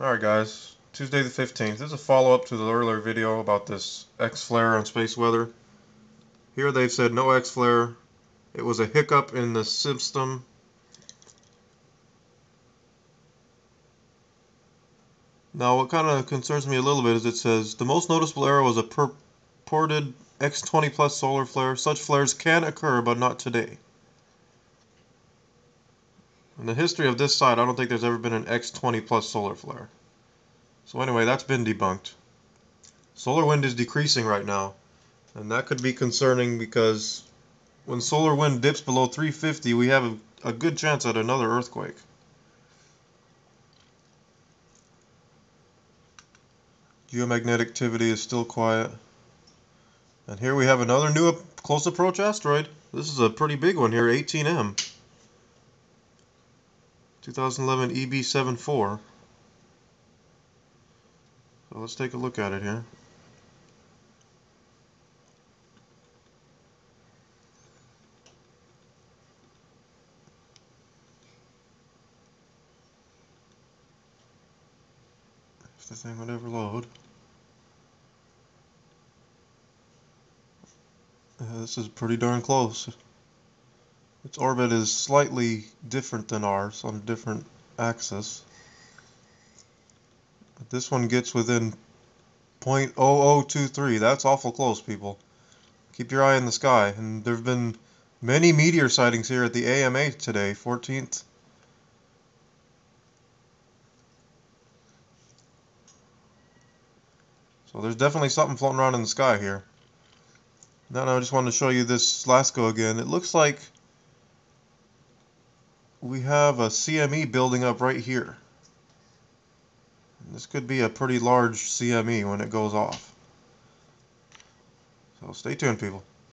Alright guys, Tuesday the 15th. This is a follow-up to the earlier video about this X-flare on space weather. Here they've said no X-flare. It was a hiccup in the system. Now what kind of concerns me a little bit is it says the most noticeable error was a purported X20 plus solar flare. Such flares can occur but not today. In the history of this site, I don't think there's ever been an X20 plus solar flare. So anyway, that's been debunked. Solar wind is decreasing right now. And that could be concerning because when solar wind dips below 350, we have a, a good chance at another earthquake. Geomagnetic activity is still quiet. And here we have another new close approach asteroid. This is a pretty big one here, 18M. 2011 EB74. So let's take a look at it here. If the thing would ever load. Uh, this is pretty darn close. Its orbit is slightly different than ours on a different axis. But this one gets within 0.0023. That's awful close, people. Keep your eye in the sky. And there have been many meteor sightings here at the AMA today, 14th. So there's definitely something floating around in the sky here. Now I just wanted to show you this LASCO again. It looks like we have a CME building up right here. This could be a pretty large CME when it goes off. So stay tuned, people.